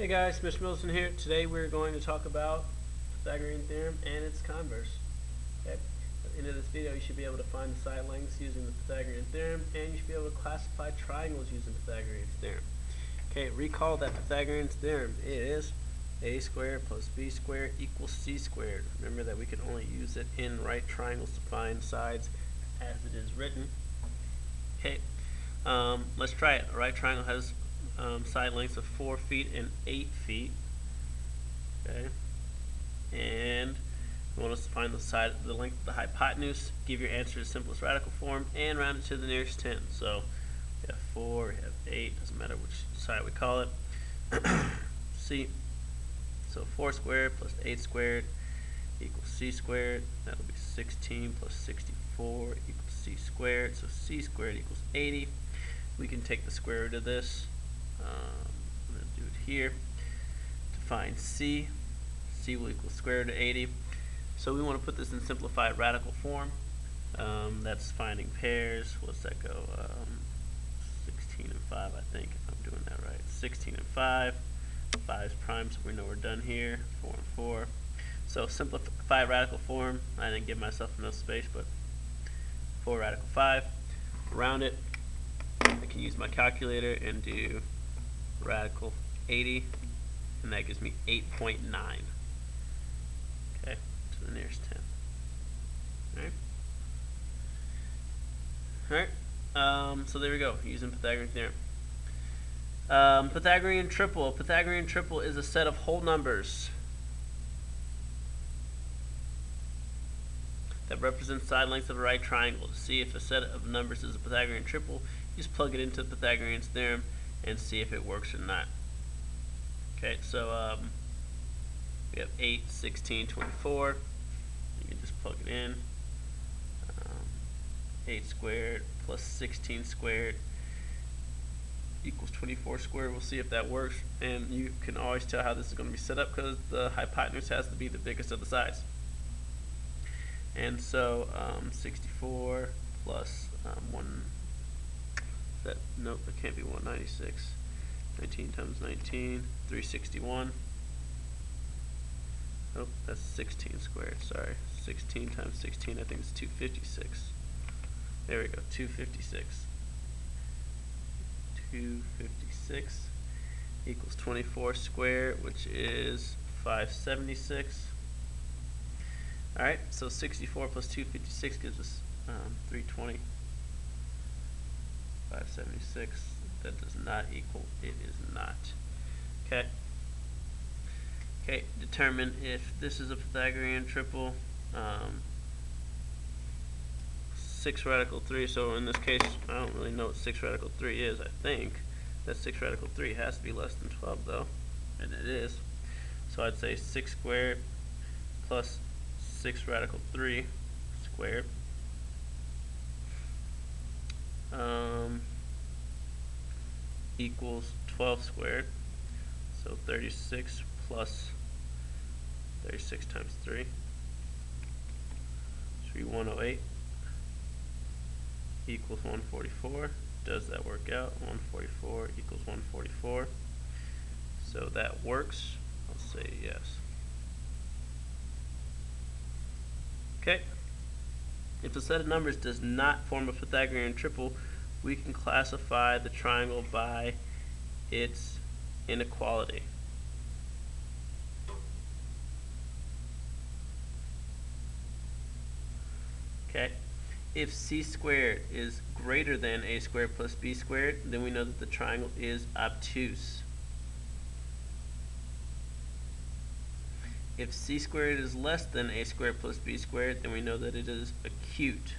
Hey guys, Mr. Middleton here. Today we're going to talk about Pythagorean theorem and its converse. Okay. At the end of this video you should be able to find the side lengths using the Pythagorean theorem and you should be able to classify triangles using Pythagorean's theorem. Okay, recall that Pythagorean's theorem is a squared plus b squared equals c squared. Remember that we can only use it in right triangles to find sides as it is written. Okay, um, let's try it. A right triangle has um, side lengths of 4 feet and 8 feet. Okay, and you want us to find the side, the length of the hypotenuse. Give your answer the simplest radical form and round it to the nearest 10. So we have 4, we have 8, doesn't matter which side we call it. C. So 4 squared plus 8 squared equals c squared. That'll be 16 plus 64 equals c squared. So c squared equals 80. We can take the square root of this. Um, I'm going to do it here. To find c, c will equal square root of 80. So we want to put this in simplified radical form. Um, that's finding pairs. What's that go? Um, 16 and 5, I think, if I'm doing that right. 16 and 5. 5 is prime, so we know we're done here. 4 and 4. So simplify radical form. I didn't give myself enough space, but 4 radical 5. Round it. I can use my calculator and do radical 80, and that gives me 8.9. Okay, to the nearest 10. Alright. Alright, um, so there we go, using Pythagorean theorem. Um, Pythagorean triple. Pythagorean triple is a set of whole numbers that represent side lengths of a right triangle. To see if a set of numbers is a Pythagorean triple, you just plug it into the Pythagorean theorem and see if it works or not. Okay, so um, we have 8, 16, 24. You can just plug it in. Um, 8 squared plus 16 squared equals 24 squared. We'll see if that works. And you can always tell how this is going to be set up because the hypotenuse has to be the biggest of the sides. And so um, 64 plus um, 1, that, nope, it can't be 196. 19 times 19, 361. Oh, that's 16 squared, sorry. 16 times 16, I think it's 256. There we go, 256. 256 equals 24 squared, which is 576. Alright, so 64 plus 256 gives us um, 320. 576, that does not equal, it is not. Okay. Okay, determine if this is a Pythagorean triple. Um, 6 radical 3, so in this case, I don't really know what 6 radical 3 is, I think. That 6 radical 3 has to be less than 12, though, and it is. So I'd say 6 squared plus 6 radical 3 squared. Um, equals 12 squared. So 36 plus 36 times 3. 3108 equals 144. Does that work out? 144 equals 144. So that works. I'll say yes. Okay. If a set of numbers does not form a Pythagorean triple, we can classify the triangle by its inequality. Okay. If c squared is greater than a squared plus b squared, then we know that the triangle is obtuse. If c squared is less than a squared plus b squared, then we know that it is acute.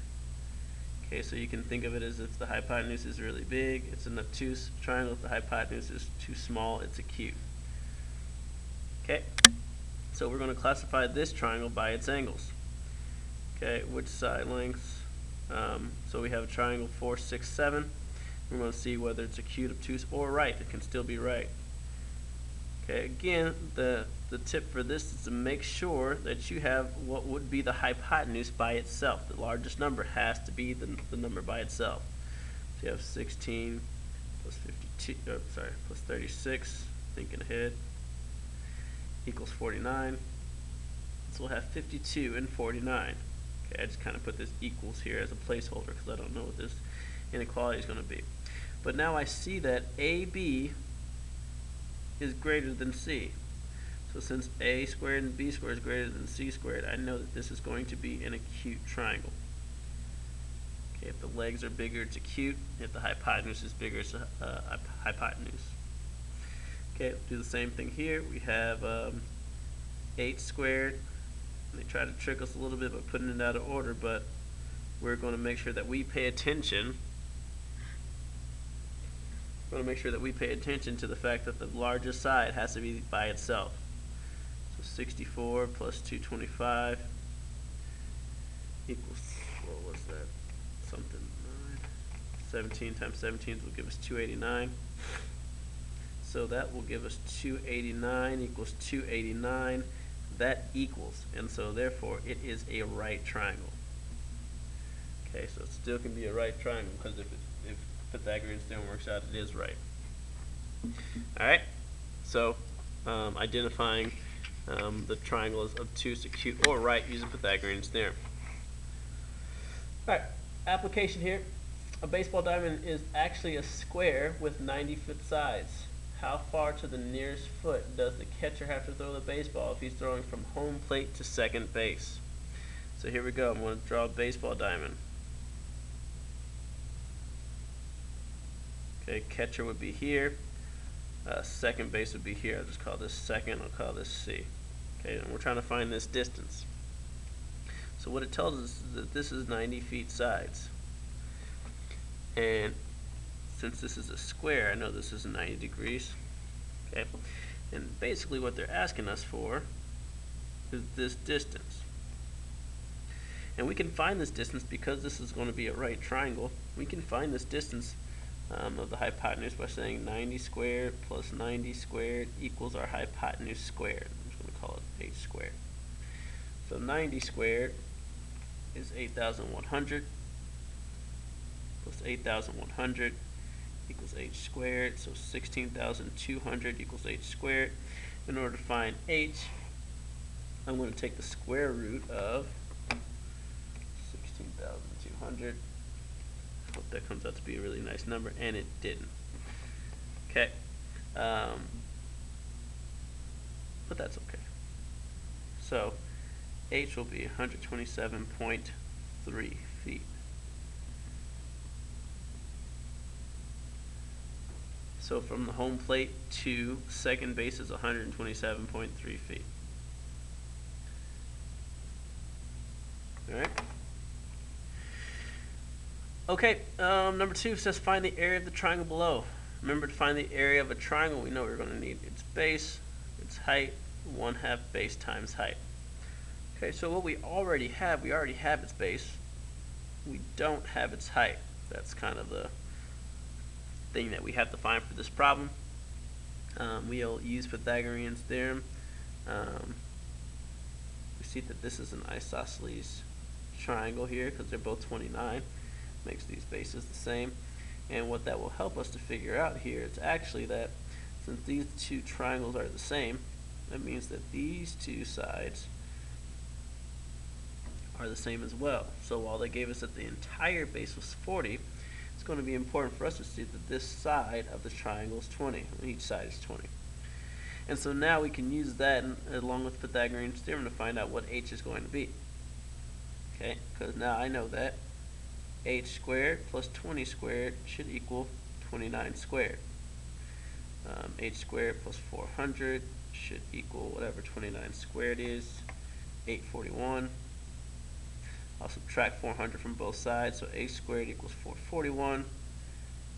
Okay, so you can think of it as if the hypotenuse is really big, it's an obtuse triangle. If the hypotenuse is too small, it's acute. Okay, so we're going to classify this triangle by its angles. Okay, which side lengths? Um, so we have a triangle 4, 6, 7. We're going to see whether it's acute, obtuse, or right. It can still be right. Okay, again, the, the tip for this is to make sure that you have what would be the hypotenuse by itself. The largest number has to be the, the number by itself. So you have 16 plus 52, oh, sorry, plus 36, thinking ahead, equals 49. So we'll have 52 and 49. Okay, I just kind of put this equals here as a placeholder because I don't know what this inequality is going to be. But now I see that AB is greater than C. So since A squared and B squared is greater than C squared, I know that this is going to be an acute triangle. Okay, if the legs are bigger, it's acute. If the hypotenuse is bigger, it's a uh, hypotenuse. Okay, do the same thing here. We have um, 8 squared. They try to trick us a little bit by putting it out of order, but we're going to make sure that we pay attention. We're going to make sure that we pay attention to the fact that the largest side has to be by itself. So 64 plus 225 equals, what was that? Something, 9. 17 times 17 will give us 289. So that will give us 289 equals 289. That equals, and so therefore it is a right triangle. Okay, so it still can be a right triangle because if, it, if Pythagorean theorem works out, it is right. All right, so um, identifying um, the triangle is obtuse, acute, or right using Pythagorean theorem. All right, application here. A baseball diamond is actually a square with 90 foot sides. How far to the nearest foot does the catcher have to throw the baseball if he's throwing from home plate to second base? So here we go. I'm going to draw a baseball diamond. Okay, catcher would be here. Uh, second base would be here. I'll just call this second. I'll call this C. Okay, and we're trying to find this distance. So what it tells us is that this is 90 feet sides. And since this is a square, I know this is 90 degrees. Okay, and basically what they're asking us for is this distance. And we can find this distance because this is going to be a right triangle. We can find this distance um, of the hypotenuse by saying 90 squared plus 90 squared equals our hypotenuse squared. I'm just going to call it h squared. So 90 squared is 8,100 plus 8,100 equals h squared. So 16,200 equals h squared. In order to find h, I'm going to take the square root of 16,200 Hope that comes out to be a really nice number, and it didn't. Okay. Um, but that's okay. So, H will be 127.3 feet. So from the home plate to second base is 127.3 feet. All right. Okay, um, number two says find the area of the triangle below. Remember to find the area of a triangle, we know we're going to need its base, its height, 1 half base times height. Okay, so what we already have, we already have its base. We don't have its height. That's kind of the thing that we have to find for this problem. Um, we'll use Pythagorean's theorem. Um, we see that this is an isosceles triangle here because they're both 29 makes these bases the same. And what that will help us to figure out here is actually that since these two triangles are the same, that means that these two sides are the same as well. So while they gave us that the entire base was 40, it's going to be important for us to see that this side of the triangle is 20, and each side is 20. And so now we can use that in, along with Pythagorean theorem to find out what h is going to be. Okay, because now I know that h squared plus 20 squared should equal 29 squared. Um, h squared plus 400 should equal whatever 29 squared is, 841. I'll subtract 400 from both sides, so h squared equals 441.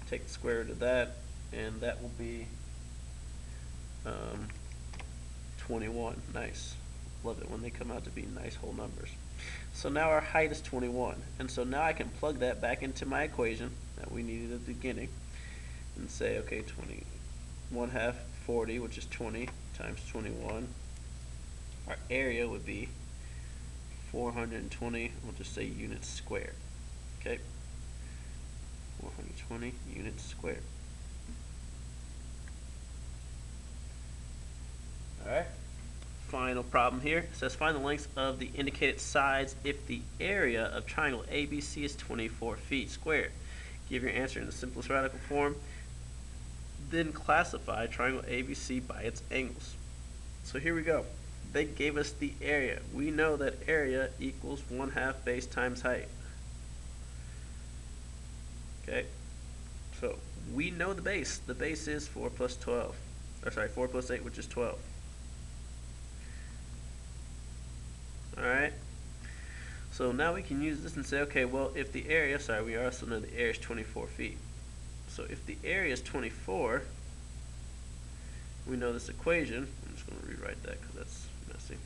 Take the square root of that, and that will be um, 21. Nice. Love it when they come out to be nice whole numbers. So now our height is 21. And so now I can plug that back into my equation that we needed at the beginning and say, okay, 20, 1 half 40, which is 20 times 21. Our area would be 420, we'll just say units squared. Okay? 420 units squared. Alright? Final problem here. It says find the lengths of the indicated sides if the area of triangle ABC is 24 feet squared. Give your answer in the simplest radical form. Then classify triangle ABC by its angles. So here we go. They gave us the area. We know that area equals 1 half base times height. Okay, so we know the base. The base is 4 plus 12. Or sorry, 4 plus 8, which is 12. Alright, so now we can use this and say, okay, well, if the area, sorry, we also know the area is 24 feet. So if the area is 24, we know this equation, I'm just going to rewrite that because that's messy.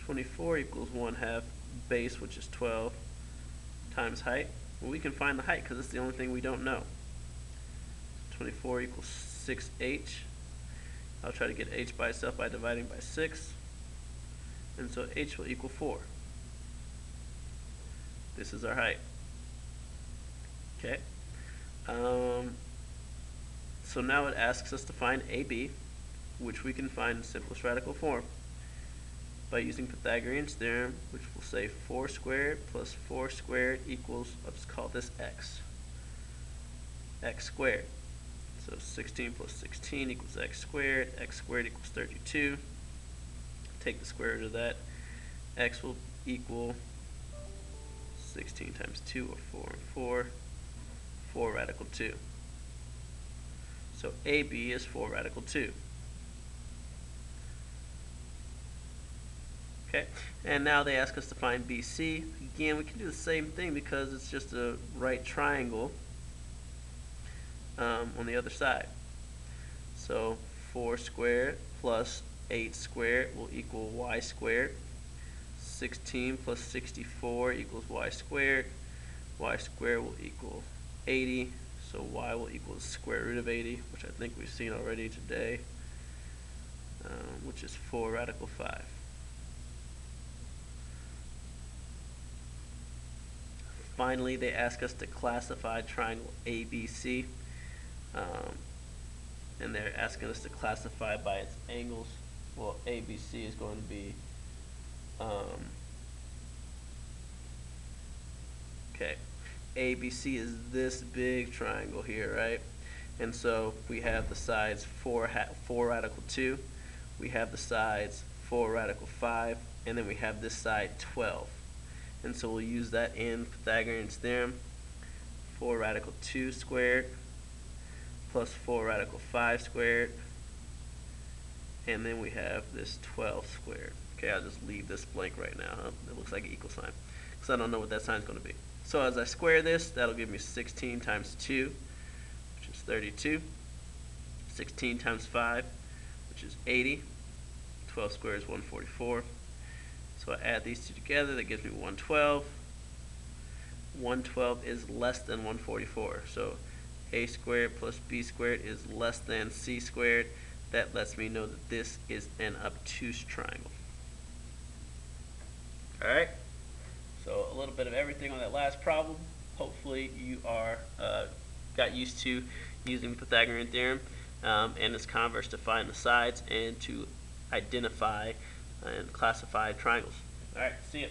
24 equals 1 half base, which is 12, times height. Well, we can find the height because it's the only thing we don't know. 24 equals 6h. I'll try to get h by itself by dividing by 6. And so h will equal 4. This is our height. Okay. Um, so now it asks us to find AB, which we can find in simplest radical form by using Pythagorean's theorem, which will say 4 squared plus 4 squared equals, let's call this x, x squared. So 16 plus 16 equals x squared, x squared equals 32. Take the square root of that. x will equal 16 times 2 or 4 and 4, 4 radical 2. So AB is 4 radical 2. Okay, and now they ask us to find BC. Again, we can do the same thing because it's just a right triangle um, on the other side. So 4 squared plus 8 squared will equal y squared. 16 plus 64 equals y squared. y squared will equal 80. So y will equal the square root of 80, which I think we've seen already today, um, which is 4 radical 5. Finally, they ask us to classify triangle ABC. Um, and they're asking us to classify by its angles. Well, ABC is going to be, um, okay, ABC is this big triangle here, right? And so we have the sides 4, 4 radical 2, we have the sides 4 radical 5, and then we have this side 12. And so we'll use that in Pythagorean's theorem. 4 radical 2 squared plus 4 radical 5 squared. And then we have this 12 squared. Okay, I'll just leave this blank right now. Huh? It looks like an equal sign. Because I don't know what that sign is going to be. So as I square this, that'll give me 16 times 2, which is 32. 16 times 5, which is 80. 12 squared is 144. So I add these two together, that gives me 112. 112 is less than 144. So a squared plus b squared is less than c squared. That lets me know that this is an obtuse triangle. Alright, so a little bit of everything on that last problem. Hopefully you are uh, got used to using the Pythagorean theorem um, and its converse to find the sides and to identify and classify triangles. Alright, see you.